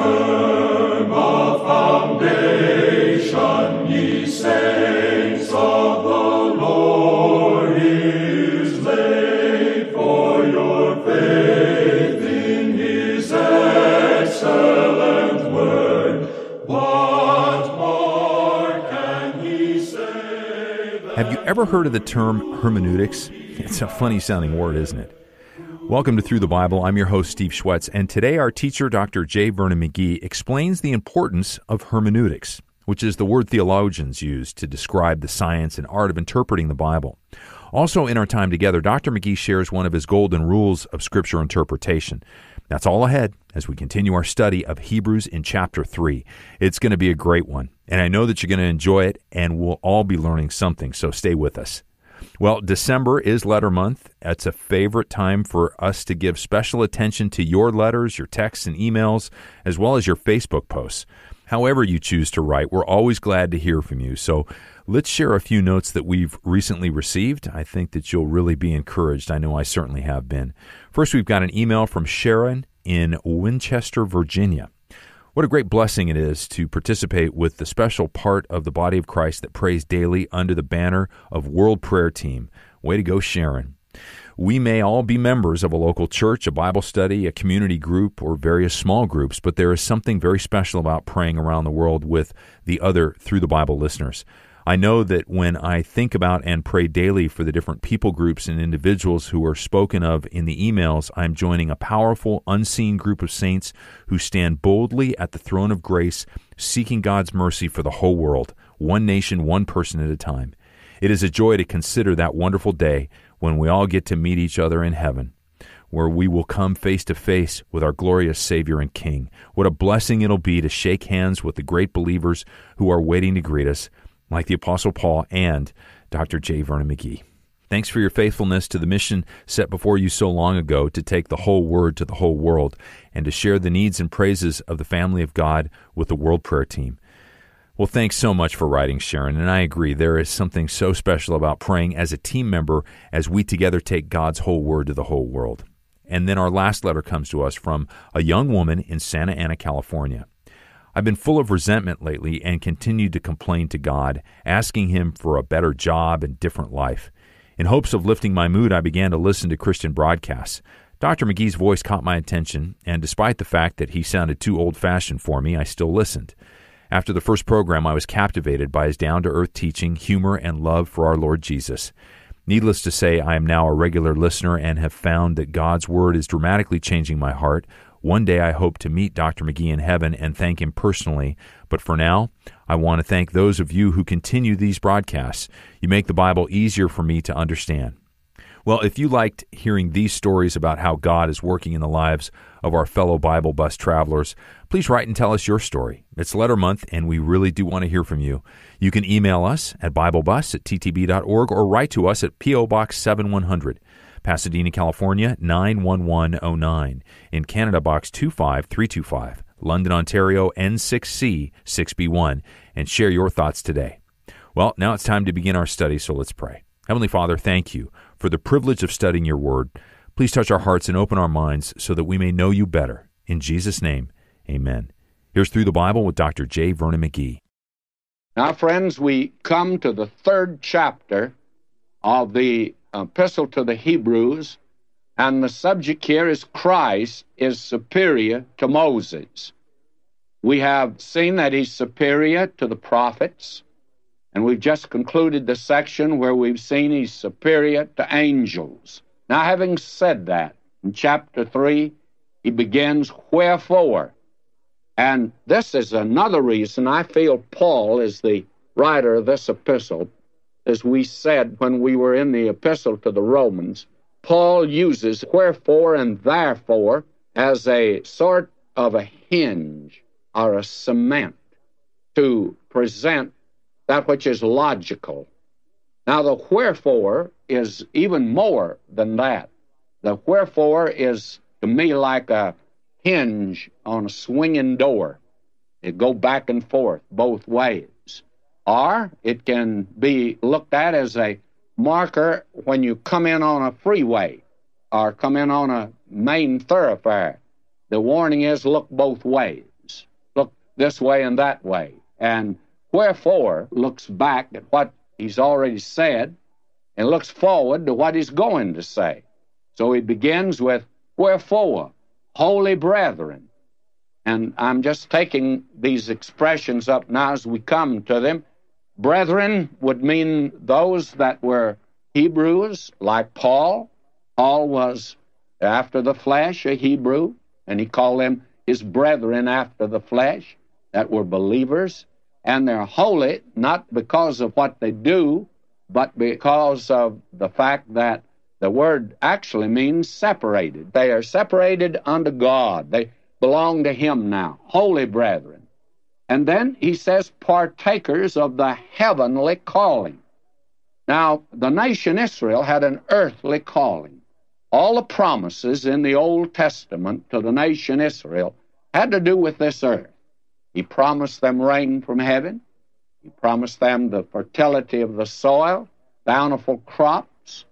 firm a foundation, ye saints of the Lord is laid for your faith in his excellent word. What more can he say? Have you ever heard of the term hermeneutics? It's a funny sounding word, isn't it? Welcome to Through the Bible. I'm your host, Steve Schwetz, and today our teacher, Dr. J. Vernon McGee, explains the importance of hermeneutics, which is the word theologians use to describe the science and art of interpreting the Bible. Also, in our time together, Dr. McGee shares one of his golden rules of Scripture interpretation. That's all ahead as we continue our study of Hebrews in chapter 3. It's going to be a great one, and I know that you're going to enjoy it, and we'll all be learning something, so stay with us. Well, December is letter month. It's a favorite time for us to give special attention to your letters, your texts, and emails, as well as your Facebook posts. However, you choose to write, we're always glad to hear from you. So let's share a few notes that we've recently received. I think that you'll really be encouraged. I know I certainly have been. First, we've got an email from Sharon in Winchester, Virginia. What a great blessing it is to participate with the special part of the body of Christ that prays daily under the banner of World Prayer Team. Way to go, Sharon. We may all be members of a local church, a Bible study, a community group, or various small groups, but there is something very special about praying around the world with the other through the Bible listeners. I know that when I think about and pray daily for the different people groups and individuals who are spoken of in the emails, I'm joining a powerful, unseen group of saints who stand boldly at the throne of grace, seeking God's mercy for the whole world, one nation, one person at a time. It is a joy to consider that wonderful day when we all get to meet each other in heaven where we will come face to face with our glorious Savior and King. What a blessing it'll be to shake hands with the great believers who are waiting to greet us like the Apostle Paul and Dr. J. Vernon McGee. Thanks for your faithfulness to the mission set before you so long ago to take the whole word to the whole world and to share the needs and praises of the family of God with the World Prayer Team. Well, thanks so much for writing, Sharon. And I agree, there is something so special about praying as a team member as we together take God's whole word to the whole world. And then our last letter comes to us from a young woman in Santa Ana, California. I've been full of resentment lately and continued to complain to God, asking Him for a better job and different life. In hopes of lifting my mood, I began to listen to Christian broadcasts. Dr. McGee's voice caught my attention, and despite the fact that he sounded too old fashioned for me, I still listened. After the first program, I was captivated by his down to earth teaching, humor, and love for our Lord Jesus. Needless to say, I am now a regular listener and have found that God's Word is dramatically changing my heart, one day I hope to meet Dr. McGee in heaven and thank him personally, but for now, I want to thank those of you who continue these broadcasts. You make the Bible easier for me to understand. Well, if you liked hearing these stories about how God is working in the lives of our fellow Bible bus travelers, please write and tell us your story. It's letter month, and we really do want to hear from you. You can email us at BibleBus at ttb.org or write to us at P.O. Box 7100. Pasadena, California 91109. In Canada, Box 25325. London, Ontario N6C 6B1. And share your thoughts today. Well, now it's time to begin our study, so let's pray. Heavenly Father, thank you for the privilege of studying your word. Please touch our hearts and open our minds so that we may know you better. In Jesus' name, amen. Here's Through the Bible with Dr. J. Vernon McGee. Now, friends, we come to the third chapter of the Uh, epistle to the Hebrews, and the subject here is Christ is superior to Moses. We have seen that he's superior to the prophets, and we've just concluded the section where we've seen he's superior to angels. Now, having said that, in chapter 3, he begins, Wherefore? And this is another reason I feel Paul is the writer of this epistle as we said when we were in the epistle to the Romans, Paul uses wherefore and therefore as a sort of a hinge or a cement to present that which is logical. Now, the wherefore is even more than that. The wherefore is to me like a hinge on a swinging door. It go back and forth both ways. Or it can be looked at as a marker when you come in on a freeway or come in on a main thoroughfare. The warning is look both ways. Look this way and that way. And wherefore looks back at what he's already said and looks forward to what he's going to say. So he begins with, Wherefore, holy brethren. And I'm just taking these expressions up now as we come to them. Brethren would mean those that were Hebrews, like Paul. Paul was after the flesh a Hebrew, and he called them his brethren after the flesh that were believers. And they're holy not because of what they do, but because of the fact that the word actually means separated. They are separated unto God. They belong to Him now, holy brethren. And then he says, partakers of the heavenly calling. Now, the nation Israel had an earthly calling. All the promises in the Old Testament to the nation Israel had to do with this earth. He promised them rain from heaven. He promised them the fertility of the soil, bountiful crops,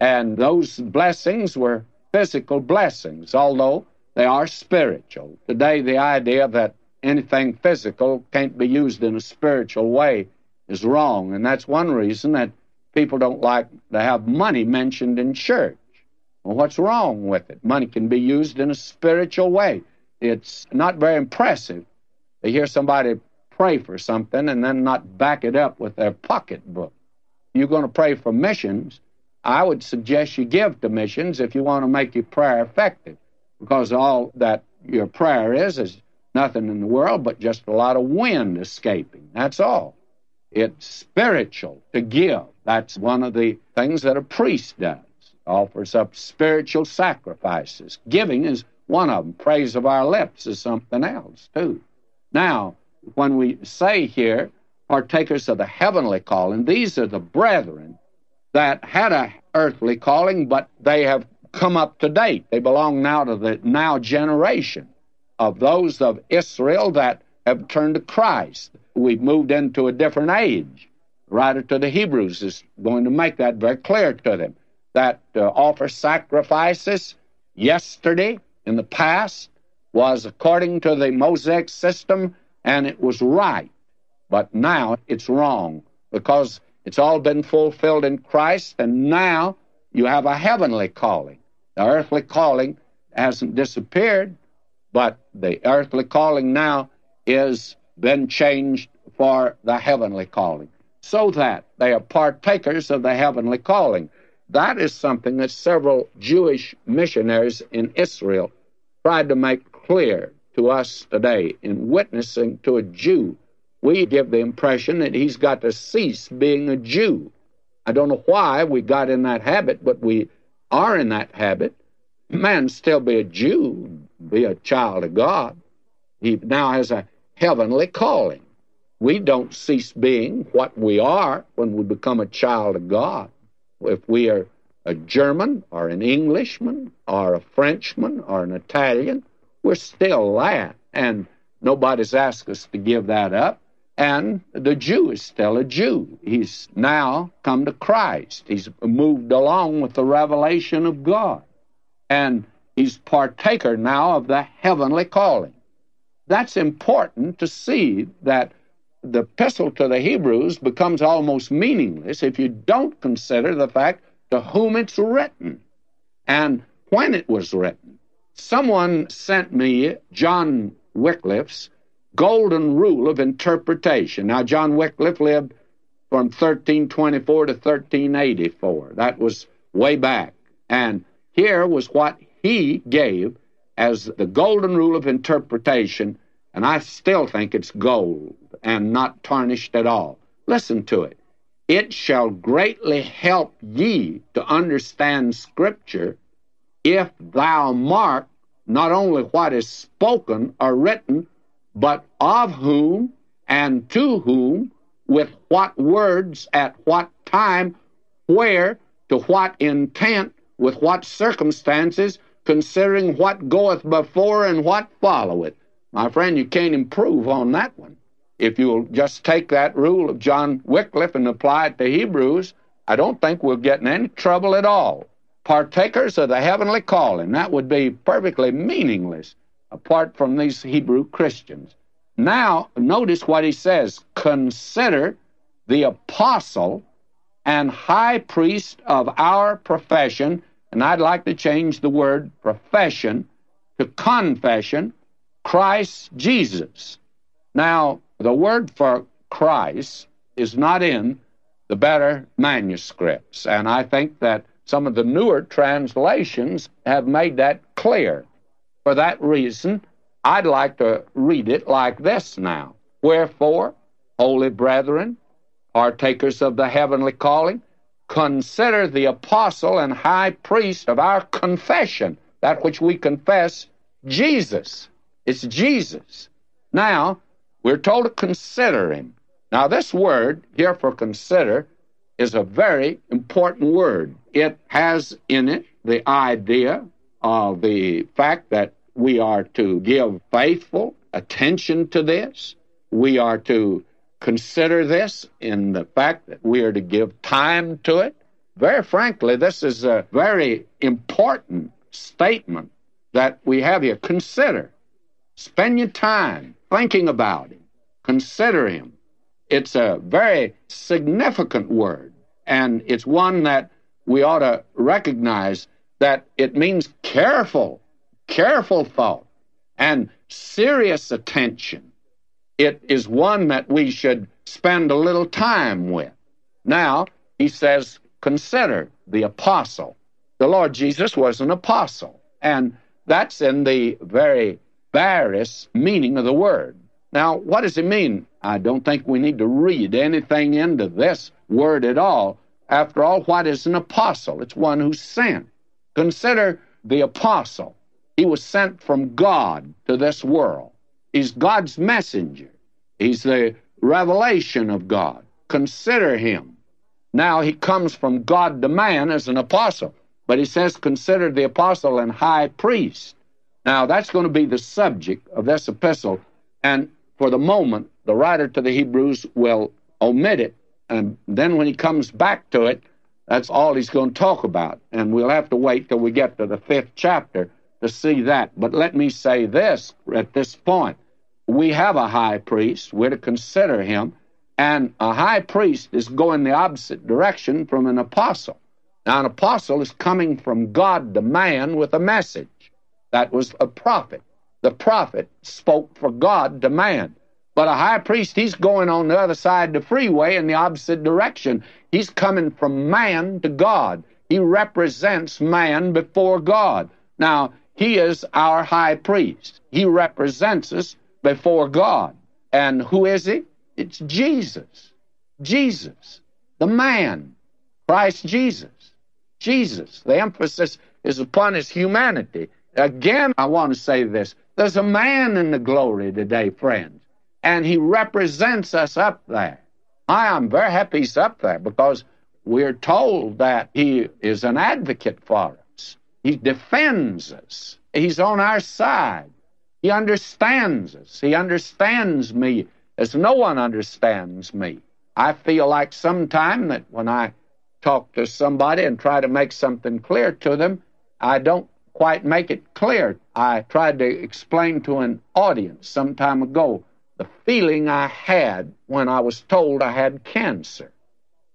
and those blessings were physical blessings, although they are spiritual. Today, the idea that anything physical can't be used in a spiritual way is wrong, and that's one reason that people don't like to have money mentioned in church. Well, what's wrong with it? Money can be used in a spiritual way. It's not very impressive to hear somebody pray for something and then not back it up with their pocketbook. You're going to pray for missions I would suggest you give to missions if you want to make your prayer effective, because all that your prayer is is nothing in the world but just a lot of wind escaping. That's all. It's spiritual to give. That's one of the things that a priest does. Offers up spiritual sacrifices. Giving is one of them. Praise of our lips is something else, too. Now, when we say here, partakers of the heavenly calling, these are the brethren that had a earthly calling, but they have come up to date. They belong now to the now generation of those of Israel that have turned to Christ. We've moved into a different age. The writer to the Hebrews is going to make that very clear to them that uh, offer sacrifices yesterday in the past was according to the Mosaic system and it was right. But now it's wrong because it's all been fulfilled in Christ, and now you have a heavenly calling. The earthly calling hasn't disappeared, but the earthly calling now is been changed for the heavenly calling, so that they are partakers of the heavenly calling. That is something that several Jewish missionaries in Israel tried to make clear to us today in witnessing to a Jew we give the impression that he's got to cease being a Jew. I don't know why we got in that habit, but we are in that habit. Man still be a Jew, be a child of God. He now has a heavenly calling. We don't cease being what we are when we become a child of God. If we are a German or an Englishman or a Frenchman or an Italian, we're still that. And nobody's asked us to give that up. And the Jew is still a Jew. He's now come to Christ. He's moved along with the revelation of God. And he's partaker now of the heavenly calling. That's important to see that the epistle to the Hebrews becomes almost meaningless if you don't consider the fact to whom it's written and when it was written. Someone sent me John Wycliffe's golden rule of interpretation. Now, John Wycliffe lived from 1324 to 1384. That was way back. And here was what he gave as the golden rule of interpretation, and I still think it's gold and not tarnished at all. Listen to it. It shall greatly help ye to understand Scripture if thou mark not only what is spoken or written, but of whom and to whom, with what words, at what time, where, to what intent, with what circumstances, considering what goeth before and what followeth. My friend, you can't improve on that one. If you'll just take that rule of John Wycliffe and apply it to Hebrews, I don't think we'll get in any trouble at all. Partakers of the heavenly calling, that would be perfectly meaningless apart from these Hebrew Christians. Now, notice what he says consider the apostle and high priest of our profession, and I'd like to change the word profession to confession, Christ Jesus. Now, the word for Christ is not in the better manuscripts, and I think that some of the newer translations have made that clear. For that reason, I'd like to read it like this now. Wherefore, holy brethren, partakers of the heavenly calling, consider the apostle and high priest of our confession, that which we confess, Jesus. It's Jesus. Now, we're told to consider him. Now, this word here for consider is a very important word. It has in it the idea of the fact that we are to give faithful attention to this. We are to consider this in the fact that we are to give time to it. Very frankly, this is a very important statement that we have here. Consider. Spend your time thinking about him. Consider him. It's a very significant word, and it's one that we ought to recognize that it means careful, careful thought, and serious attention. It is one that we should spend a little time with. Now, he says, consider the apostle. The Lord Jesus was an apostle, and that's in the very barest meaning of the word. Now, what does it mean? I don't think we need to read anything into this word at all. After all, what is an apostle? It's one who's sent. Consider the apostle. He was sent from God to this world. He's God's messenger. He's the revelation of God. Consider him. Now he comes from God to man as an apostle, but he says, consider the apostle and high priest. Now that's going to be the subject of this epistle, and for the moment, the writer to the Hebrews will omit it, and then when he comes back to it, that's all he's going to talk about. And we'll have to wait till we get to the fifth chapter to see that. But let me say this at this point we have a high priest, we're to consider him, and a high priest is going the opposite direction from an apostle. Now, an apostle is coming from God to man with a message. That was a prophet. The prophet spoke for God to man. But a high priest, he's going on the other side of the freeway in the opposite direction. He's coming from man to God. He represents man before God. Now, he is our high priest. He represents us before God. And who is he? It's Jesus. Jesus, the man, Christ Jesus. Jesus. The emphasis is upon his humanity. Again, I want to say this. There's a man in the glory today, friends, and he represents us up there. I am very happy he's up there because we're told that he is an advocate for us. He defends us. He's on our side. He understands us. He understands me as no one understands me. I feel like sometime that when I talk to somebody and try to make something clear to them, I don't quite make it clear. I tried to explain to an audience some time ago the feeling I had when I was told I had cancer.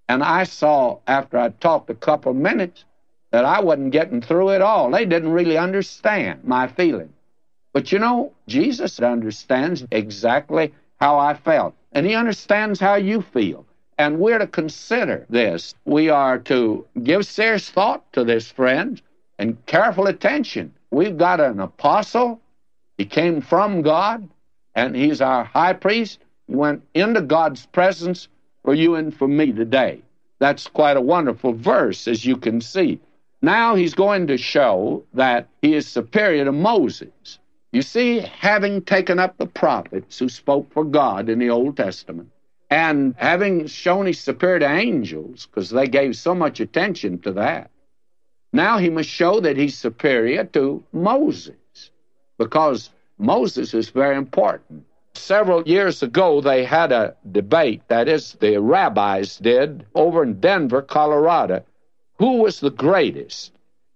And I saw after I talked a couple minutes that I wasn't getting through at all. They didn't really understand my feeling. But you know, Jesus understands exactly how I felt, and He understands how you feel. And we're to consider this. We are to give serious thought to this, friends, and careful attention. We've got an apostle. He came from God, and he's our high priest. He went into God's presence for you and for me today. That's quite a wonderful verse, as you can see. Now he's going to show that he is superior to Moses. You see, having taken up the prophets who spoke for God in the Old Testament, and having shown he's superior to angels, because they gave so much attention to that, now he must show that he's superior to Moses, because Moses is very important. Several years ago, they had a debate, that is, the rabbis did, over in Denver, Colorado. Who was the greatest,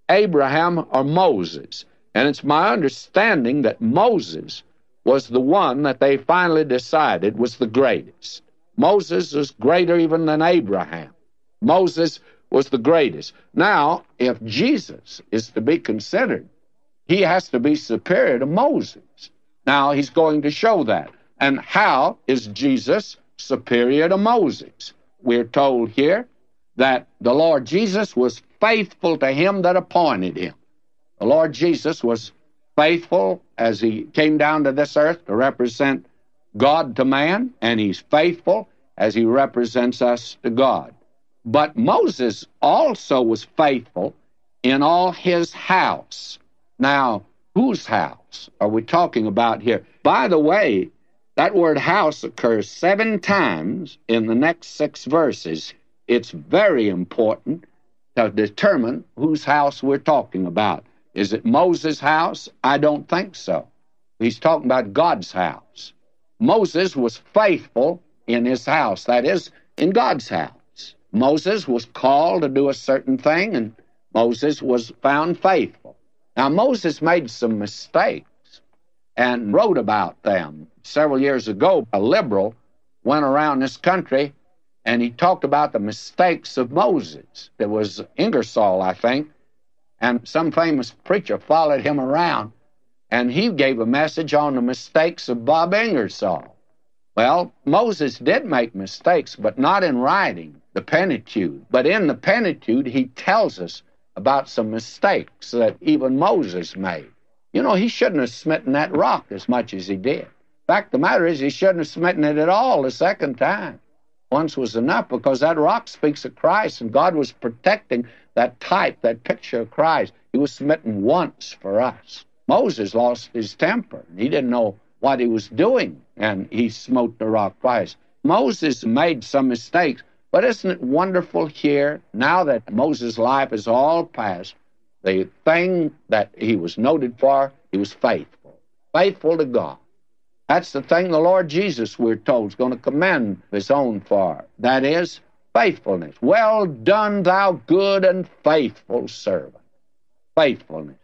Abraham or Moses? And it's my understanding that Moses was the one that they finally decided was the greatest. Moses was greater even than Abraham. Moses was the greatest. Now, if Jesus is to be considered, he has to be superior to Moses. Now, he's going to show that. And how is Jesus superior to Moses? We're told here that the Lord Jesus was faithful to him that appointed him. The Lord Jesus was faithful as he came down to this earth to represent God to man, and he's faithful as he represents us to God. But Moses also was faithful in all his house. Now, whose house are we talking about here? By the way, that word house occurs seven times in the next six verses. It's very important to determine whose house we're talking about. Is it Moses' house? I don't think so. He's talking about God's house. Moses was faithful in his house, that is, in God's house. Moses was called to do a certain thing, and Moses was found faithful. Now, Moses made some mistakes and wrote about them. Several years ago, a liberal went around this country and he talked about the mistakes of Moses. There was Ingersoll, I think, and some famous preacher followed him around, and he gave a message on the mistakes of Bob Ingersoll. Well, Moses did make mistakes, but not in writing the Pentateuch. But in the Pentateuch, he tells us about some mistakes that even Moses made. You know, he shouldn't have smitten that rock as much as he did. Fact the matter is, he shouldn't have smitten it at all the second time once was enough because that rock speaks of Christ, and God was protecting that type, that picture of Christ. He was smitten once for us. Moses lost his temper. He didn't know what he was doing, and he smote the rock twice. Moses made some mistakes, but isn't it wonderful here, now that Moses' life is all past, the thing that he was noted for, he was faithful. Faithful to God. That's the thing the Lord Jesus, we're told, is going to commend his own for. That is, faithfulness. Well done, thou good and faithful servant. Faithfulness.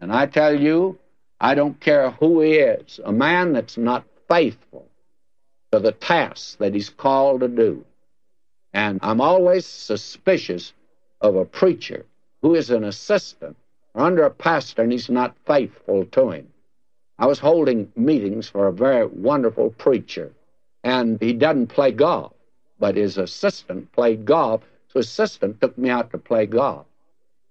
And I tell you, I don't care who he is, a man that's not faithful to the task that he's called to do. And I'm always suspicious of a preacher who is an assistant or under a pastor and he's not faithful to him. I was holding meetings for a very wonderful preacher, and he doesn't play golf, but his assistant played golf. So his assistant took me out to play golf.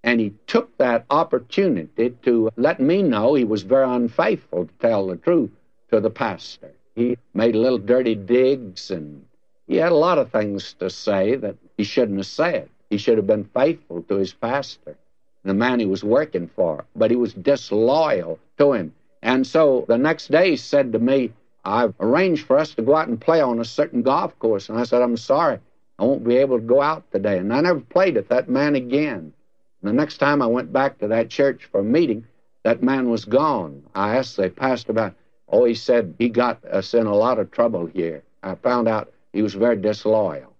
And he took that opportunity to let me know he was very unfaithful, to tell the truth, to the pastor. He made little dirty digs, and he had a lot of things to say that he shouldn't have said. He should have been faithful to his pastor, the man he was working for, but he was disloyal to him. And so the next day he said to me, I've arranged for us to go out and play on a certain golf course. And I said, I'm sorry, I won't be able to go out today. And I never played at that man again. And the next time I went back to that church for a meeting, that man was gone. I asked the pastor about, oh, he said he got us in a lot of trouble here. I found out he was very disloyal.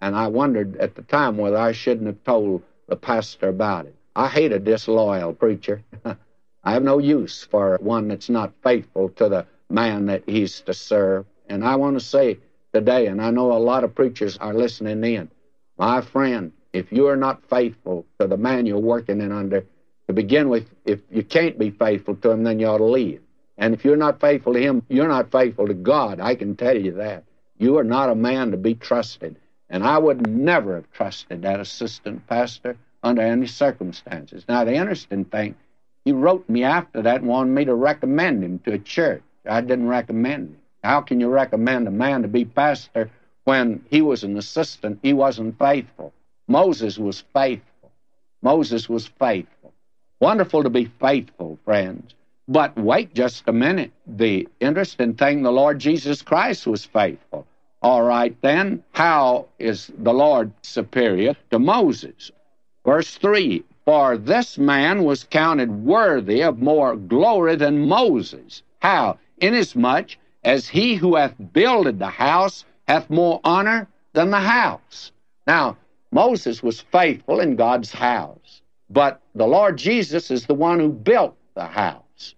And I wondered at the time whether I shouldn't have told the pastor about it. I hate a disloyal preacher. I have no use for one that's not faithful to the man that he's to serve. And I want to say today, and I know a lot of preachers are listening in, my friend, if you are not faithful to the man you're working in under, to begin with, if you can't be faithful to him, then you ought to leave. And if you're not faithful to him, you're not faithful to God. I can tell you that. You are not a man to be trusted. And I would never have trusted that assistant pastor under any circumstances. Now, the interesting thing he wrote me after that and wanted me to recommend him to a church. I didn't recommend him. How can you recommend a man to be pastor when he was an assistant? He wasn't faithful. Moses was faithful. Moses was faithful. Wonderful to be faithful, friends. But wait just a minute. The interesting thing, the Lord Jesus Christ was faithful. All right, then, how is the Lord superior to Moses? Verse 3 for this man was counted worthy of more glory than Moses. How? Inasmuch as he who hath builded the house hath more honor than the house. Now, Moses was faithful in God's house, but the Lord Jesus is the one who built the house.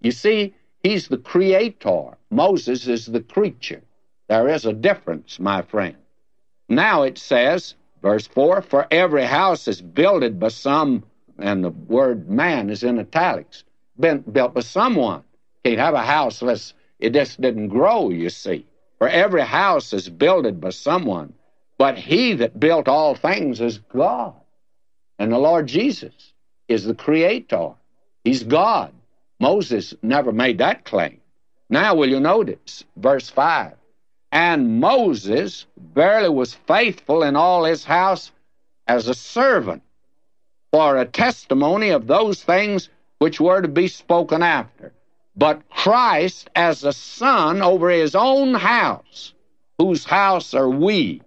You see, He's the creator. Moses is the creature. There is a difference, my friend. Now it says, verse 4 For every house is builded by some, and the word man is in italics, been built by someone. Can't have a house unless it just didn't grow, you see. For every house is builded by someone, but he that built all things is God. And the Lord Jesus is the creator. He's God. Moses never made that claim. Now, will you notice verse 5? And Moses verily was faithful in all his house as a servant for a testimony of those things which were to be spoken after. But Christ as a son over his own house, whose house are we,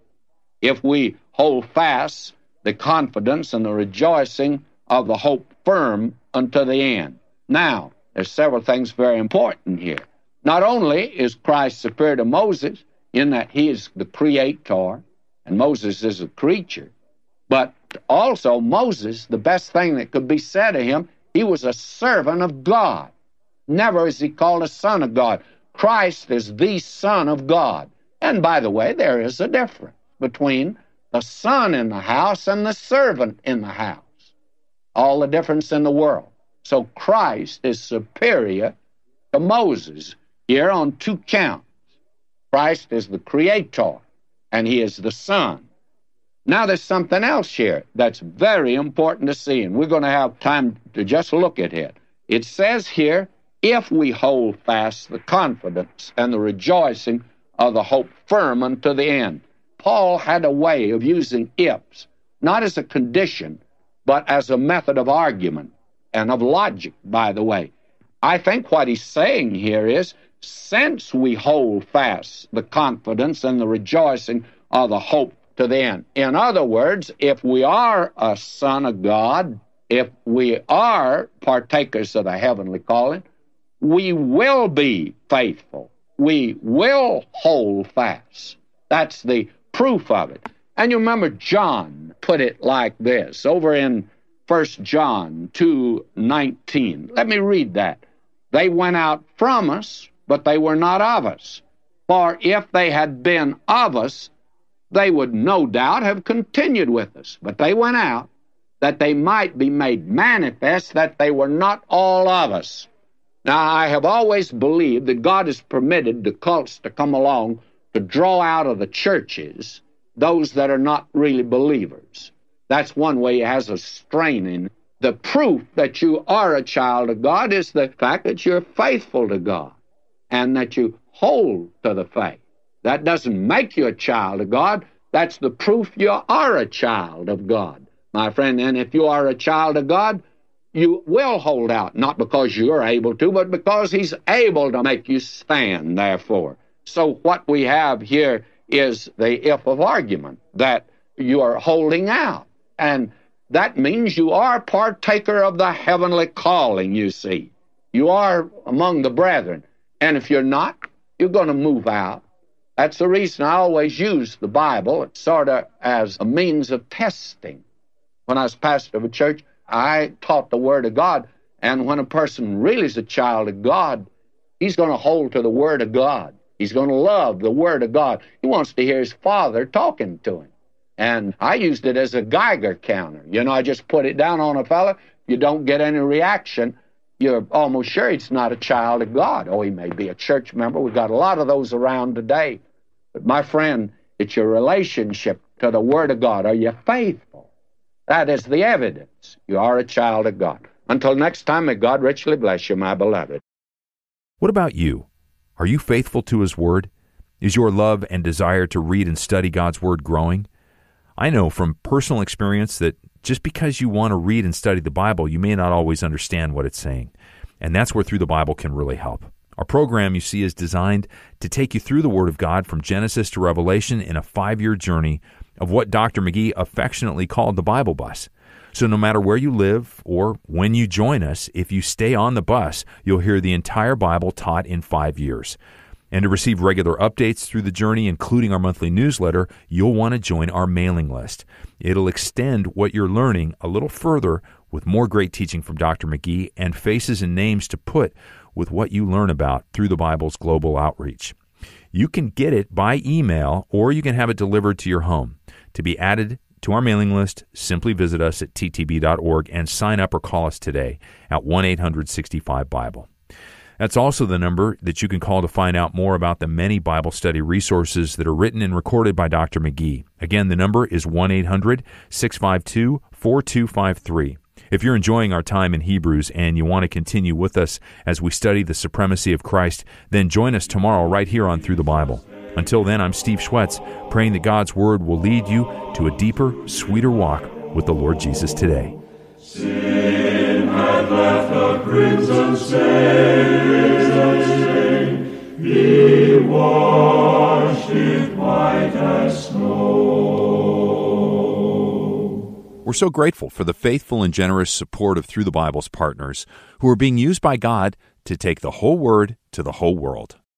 if we hold fast the confidence and the rejoicing of the hope firm unto the end. Now, there's several things very important here. Not only is Christ superior to Moses in that he is the creator and Moses is a creature, but also Moses, the best thing that could be said of him, he was a servant of God. Never is he called a son of God. Christ is the Son of God. And by the way, there is a difference between the son in the house and the servant in the house. All the difference in the world. So Christ is superior to Moses here on two counts. Christ is the creator, and he is the son. Now, there's something else here that's very important to see, and we're going to have time to just look at it. It says here, if we hold fast the confidence and the rejoicing of the hope firm unto the end. Paul had a way of using ifs, not as a condition, but as a method of argument and of logic, by the way. I think what he's saying here is since we hold fast the confidence and the rejoicing of the hope to the end. In other words, if we are a son of God, if we are partakers of the heavenly calling, we will be faithful. We will hold fast. That's the proof of it. And you remember John put it like this over in 1 John 2 19. Let me read that. They went out from us, but they were not of us. For if they had been of us, they would no doubt have continued with us. But they went out that they might be made manifest that they were not all of us. Now, I have always believed that God has permitted the cults to come along to draw out of the churches those that are not really believers. That's one way He has a straining. The proof that you are a child of God is the fact that you're faithful to God and that you hold to the faith. That doesn't make you a child of God. That's the proof you are a child of God, my friend. And if you are a child of God, you will hold out, not because you're able to, but because He's able to make you stand, therefore. So what we have here is the if of argument, that you are holding out. And that means you are partaker of the heavenly calling, you see. You are among the brethren. And if you're not, you're going to move out. That's the reason I always use the Bible sort of as a means of testing. When I was pastor of a church, I taught the Word of God. And when a person really is a child of God, he's going to hold to the Word of God. He's going to love the Word of God. He wants to hear his Father talking to him. And I used it as a Geiger counter. You know, I just put it down on a fella. You don't get any reaction. You're almost sure he's not a child of God. Oh, he may be a church member. We've got a lot of those around today. But my friend, it's your relationship to the Word of God. Are you faithful? That is the evidence. You are a child of God. Until next time, may God richly bless you, my beloved. What about you? Are you faithful to His Word? Is your love and desire to read and study God's Word growing? I know from personal experience that just because you want to read and study the Bible, you may not always understand what it's saying. And that's where Through the Bible can really help. Our program, you see, is designed to take you through the Word of God from Genesis to Revelation in a five year journey of what Dr. McGee affectionately called the Bible bus. So, no matter where you live or when you join us, if you stay on the bus, you'll hear the entire Bible taught in five years. And to receive regular updates through the journey, including our monthly newsletter, you'll want to join our mailing list. It'll extend what you're learning a little further with more great teaching from Dr. McGee and faces and names to put with what you learn about through the Bible's global outreach. You can get it by email or you can have it delivered to your home. To be added to our mailing list, simply visit us at ttb.org and sign up or call us today at 1 800 65 Bible. That's also the number that you can call to find out more about the many Bible study resources that are written and recorded by Dr. McGee. Again, the number is 1 800 652 4253. If you're enjoying our time in Hebrews and you want to continue with us as we study the supremacy of Christ, then join us tomorrow right here on Through the Bible. Until then, I'm Steve Schwetz, praying that God's Word will lead you to a deeper, sweeter walk with the Lord Jesus today. Had left a crimson stain, he washed it white as snow. We're so grateful for the faithful and generous support of Through the Bible's partners who are being used by God to take the whole Word to the whole world.